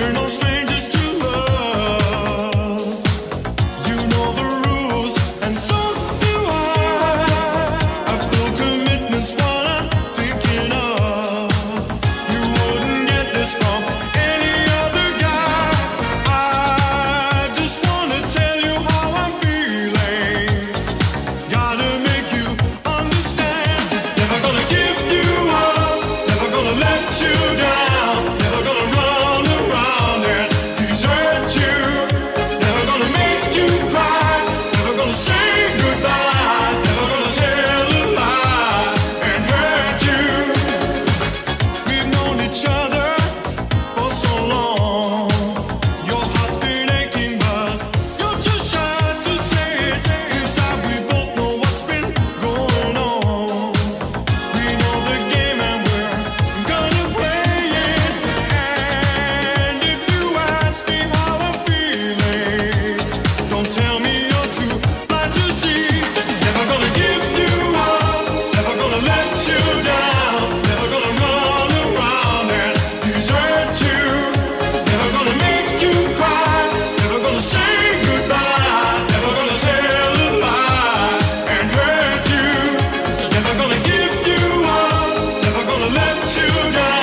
We're no strangers. each. children.